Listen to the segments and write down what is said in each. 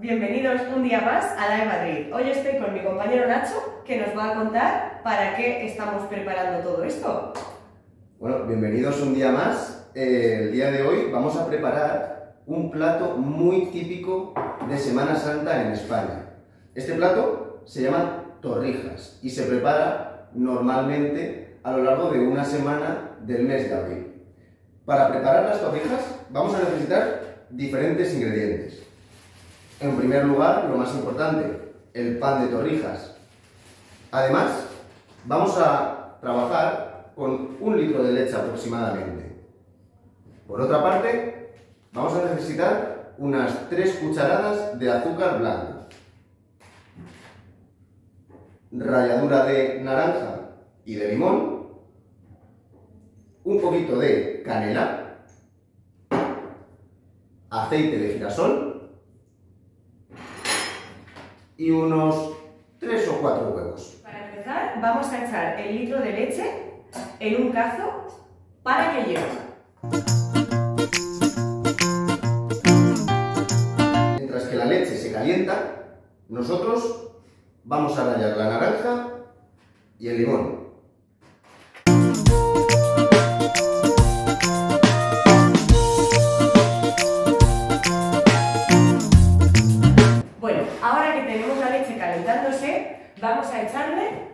bienvenidos un día más a DAE Madrid. Hoy estoy con mi compañero Nacho, que nos va a contar para qué estamos preparando todo esto. Bueno, bienvenidos un día más. Eh, el día de hoy vamos a preparar un plato muy típico de Semana Santa en España. Este plato se llama torrijas y se prepara normalmente a lo largo de una semana del mes de abril. Para preparar las torrijas vamos a necesitar diferentes ingredientes. En primer lugar, lo más importante, el pan de torrijas. Además, vamos a trabajar con un litro de leche aproximadamente. Por otra parte, vamos a necesitar unas 3 cucharadas de azúcar blanco, ralladura de naranja y de limón, un poquito de canela, aceite de girasol y unos 3 o 4 huevos. Para empezar, vamos a echar el litro de leche en un cazo para que hierva. Mientras que la leche se calienta, nosotros vamos a rallar la naranja y el limón. Vamos a echarle...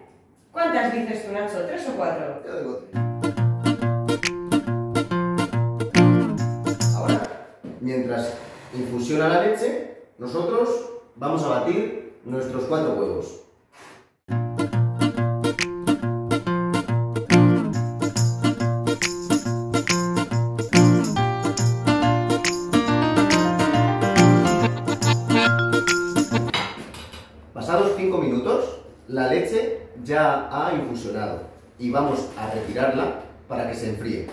¿Cuántas dices tú, Nacho? ¿Tres o cuatro? Yo digo Ahora, mientras infusiona la leche, nosotros vamos a batir nuestros cuatro huevos. La leche ya ha infusionado y vamos a retirarla para que se enfríe.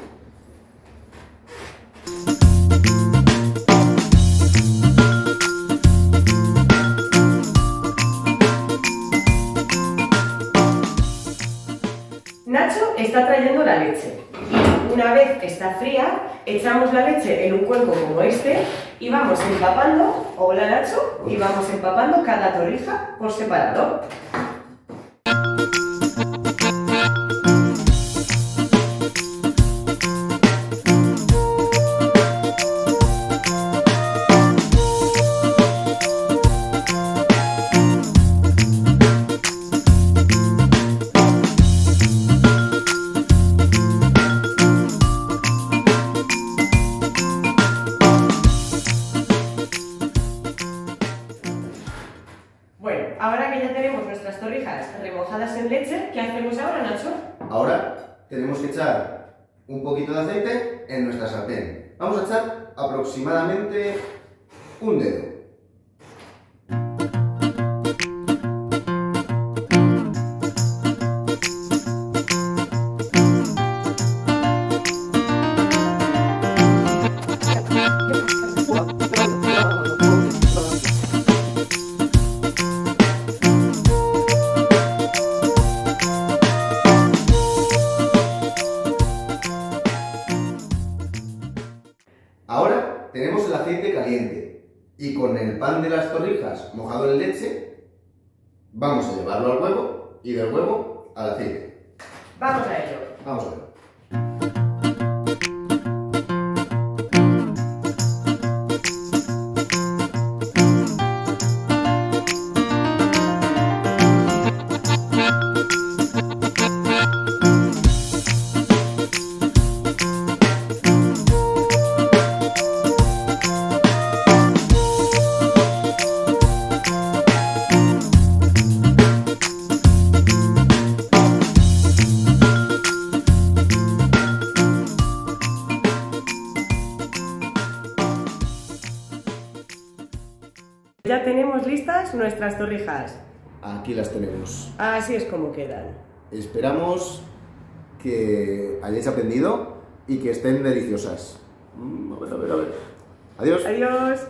Nacho está trayendo la leche. Una vez que está fría, echamos la leche en un cuenco como este y vamos empapando, hola Nacho, y vamos empapando cada torrija por separado. Ahora que nuestras torrijas remojadas en leche, ¿qué hacemos ahora, Nacho? Ahora tenemos que echar un poquito de aceite en nuestra sartén. Vamos a echar aproximadamente un dedo. Tenemos el aceite caliente y con el pan de las torrijas mojado en leche vamos a llevarlo al huevo y del huevo al aceite. Vamos a ello. Vamos a ver. Ya tenemos listas nuestras torrijas. Aquí las tenemos. Así es como quedan. Esperamos que hayáis aprendido y que estén deliciosas. Mm, a ver, a ver, a ver. Adiós. Adiós.